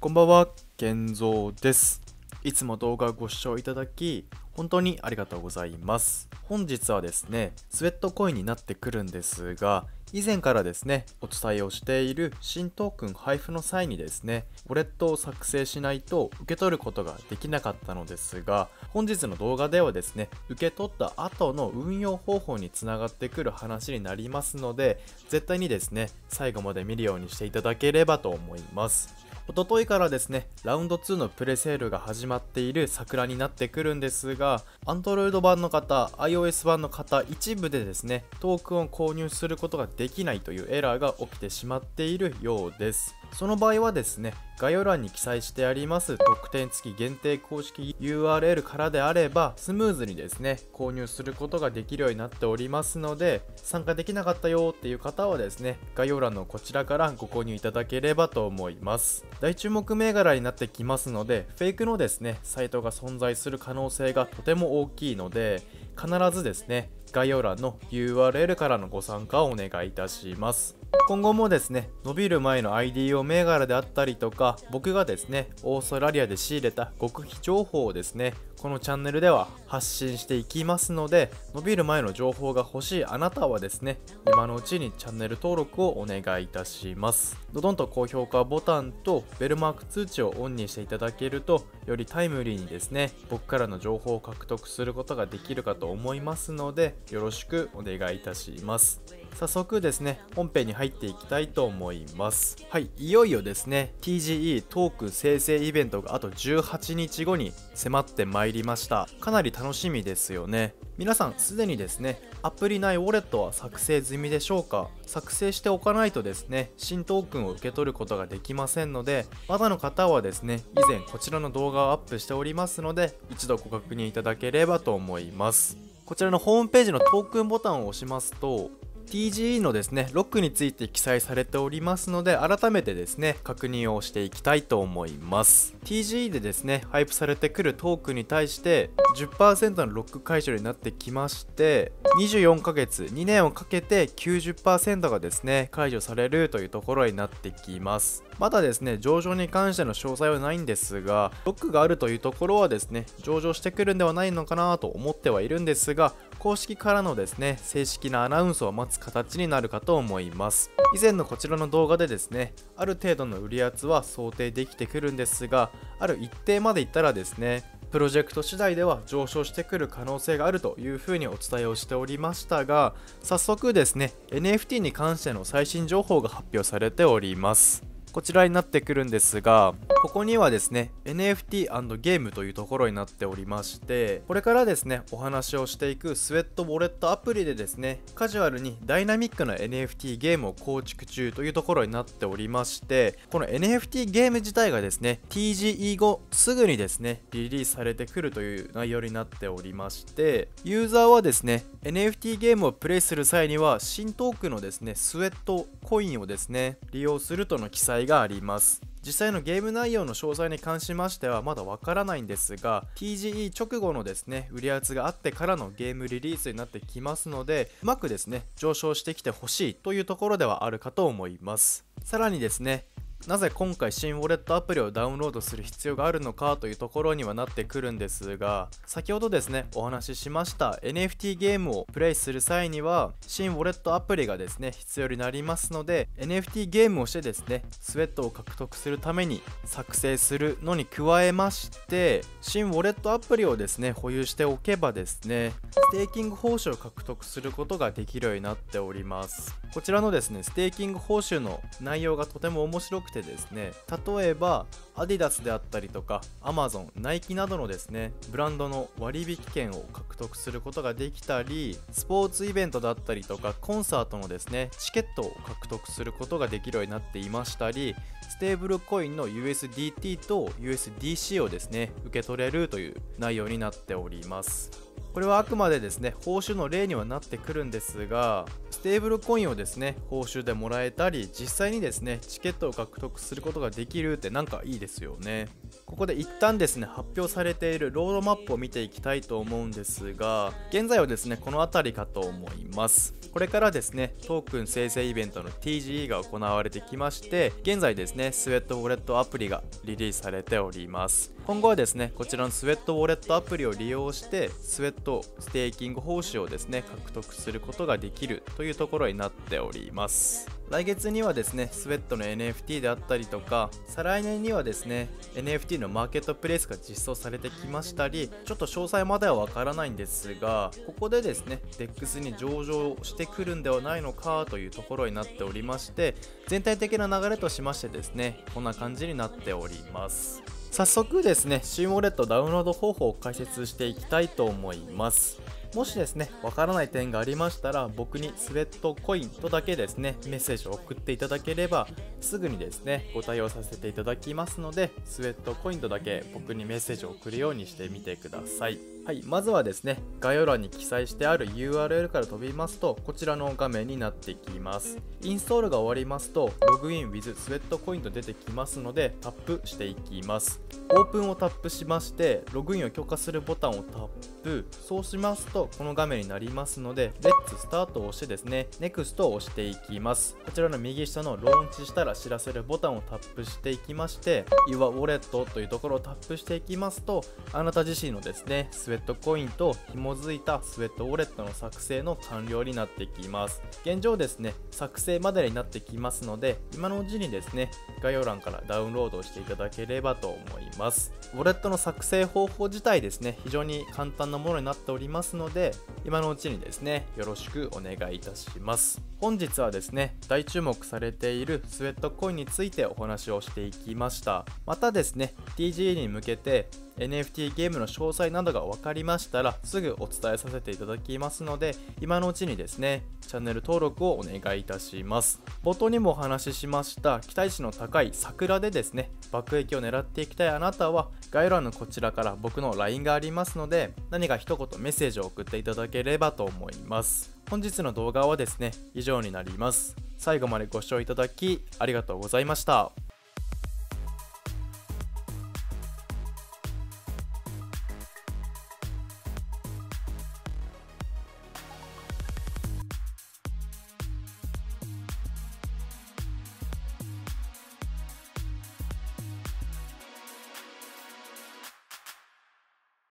こんばんは、健三です。いつも動画ご視聴いただき、本当にありがとうございます。本日はですね、スウェットコインになってくるんですが、以前からですね、お伝えをしている新トークン配布の際にですね、ウォレットを作成しないと受け取ることができなかったのですが、本日の動画ではですね、受け取った後の運用方法につながってくる話になりますので、絶対にですね、最後まで見るようにしていただければと思います。おとといからですね、ラウンド2のプレセールが始まっている桜になってくるんですが、Android 版の方、iOS 版の方、一部でですね、トークンを購入することができないというエラーが起きてしまっているようです。その場合はですね、概要欄に記載してあります特典付き限定公式 URL からであればスムーズにですね購入することができるようになっておりますので参加できなかったよっていう方はですね概要欄のこちらからご購入いただければと思います。大注目銘柄になってきますのでフェイクのですねサイトが存在する可能性がとても大きいので必ずですね概要欄の URL からのご参加をお願いいたします。今後もですね伸びる前の IDO 銘柄であったりとか僕がですねオーストラリアで仕入れた極秘情報をですねこのチャンネルでは発信していきますので伸びる前の情報が欲しいあなたはですね今のうちにチャンネル登録をお願いいたします。どどんと高評価ボタンとベルマーク通知をオンにしていただけるとよりタイムリーにですね僕からの情報を獲得することができるかと思いますのでよろしくお願いいたします。早速ですね本編に入っていきたいと思います。はいいよいよですね TGE トーク生成イベントがあと18日後に迫ってまいりました。かなり楽しみですよね。皆さんすでにですねアプリ内ウォレットは作成済みでしょうか？作成しておかないとですね新トークンを受け取ることができませんのでまだの方はですね以前こちらの動画をアップしておりますので一度ご確認いただければと思います。こちらのホームページのトークンボタンを押しますと TGE のですねロックについて記載されておりますので改めてですね確認をしていきたいと思います。TGE でですね配布されてくるトークに対して10%のロック解除になってきまして24ヶ月2年をかけて90%がですね解除されるというところになってきます。まだですね上場に関しての詳細はないんですがロックがあるというところはですね上場してくるんではないのかなと思ってはいるんですが公式からのですね正式なアナウンスを待つ形になるかと思います。以前のこちらの動画でですねある程度の売り圧は想定できてくるんですがある一定までいったらですねプロジェクト次第では上昇してくる可能性があるというふうにお伝えをしておりましたが早速ですね NFT に関しての最新情報が発表されております。こちらになってくるんですがここにはですね NFT& ゲームというところになっておりましてこれからですねお話をしていくスウェットウォレットアプリでですねカジュアルにダイナミックな NFT ゲームを構築中というところになっておりましてこの NFT ゲーム自体がですね TGE 後すぐにですねリリースされてくるという内容になっておりましてユーザーはですね NFT ゲームをプレイする際には新トークのですねスウェットコインをですね利用するとの記載があります。実際のゲーム内容の詳細に関しましてはまだわからないんですが TGE 直後のですね売り圧があってからのゲームリリースになってきますのでうまくですね上昇してきてほしいというところではあるかと思います。さらにですねなぜ今回新ウォレットアプリをダウンロードする必要があるのかというところにはなってくるんですが先ほどですねお話ししました NFT ゲームをプレイする際には新ウォレットアプリがですね必要になりますので NFT ゲームをしてですねスウェットを獲得するために作成するのに加えまして新ウォレットアプリをですね保有しておけばですねステーキング報酬を獲得することができるようになっております。こちらのですねステーキング報酬の内容がとても面白くてですね例えばアディダスであったりとかアマゾンナイキなどのですねブランドの割引券を獲得することができたりスポーツイベントだったりとかコンサートのですねチケットを獲得することができるようになっていましたりステーブルコインの USDT と USDC をですね受け取れるという内容になっております。これはあくまでですね報酬の例にはなってくるんですがステーブルコインをですね報酬でもらえたり実際にですねチケットを獲得することができるってなんかいいですよね。ここで一旦ですね発表されているロードマップを見ていきたいと思うんですが現在はですねこの辺りかと思います。これからですねトークン生成イベントの TGE が行われてきまして現在ですねスウェットウォレットアプリがリリースされております。今後はですねこちらのスウェットウォレットアプリを利用してスウェットステーキング報酬をですね獲得することができるというところになっております。来月にはですねスウェットの NFT であったりとか再来年にはですね NFT のマーケットプレイスが実装されてきましたりちょっと詳細まではわからないんですがここでですね DEX に上場してくるんではないのかというところになっておりまして全体的な流れとしましてですねこんな感じになっております。早速ですねシーウォレットダウンロード方法を解説していきたいと思います。もしですね、わからない点がありましたら、僕にスウェットコインとだけですね、メッセージを送っていただければ、すぐにですね、ご対応させていただきますので、スウェットコインとだけ僕にメッセージを送るようにしてみてください。はい、まずはですね、概要欄に記載してある URL から飛びますと、こちらの画面になってきます。インストールが終わりますと、ログイン with スウェットコインと出てきますので、タップしていきます。オープンをタップしまして、ログインを許可するボタンをタップ、そうしますと、この画面になりますので、レッツスタートを押してですね、NEXT を押していきます。こちらの右下のローンチしたら知らせるボタンをタップしていきまして、Your Wallet というところをタップしていきますと、あなた自身のですね、スウェットコインと紐づいたスウェットウォレットの作成の完了になってきます。現状ですね、作成までになってきますので、今のうちにですね、概要欄からダウンロードしていただければと思います。ウォレットの作成方法自体ですね、非常に簡単なものになっておりますので、今のうちにですね、よろしくお願いいたします。本日はですね、大注目されているスウェットコインについてお話をしていきました。またですね、TGE に向けて NFT ゲームの詳細などが分かりましたらすぐお伝えさせていただきますので今のうちにですねチャンネル登録をお願いいたします。冒頭にもお話ししました期待値の高い桜でですね爆撃を狙っていきたいあなたは概要欄のこちらから僕の LINE がありますので何か一言メッセージを送っていただければと思います。本日の動画はですね以上になります。最後までご視聴いただきありがとうございました。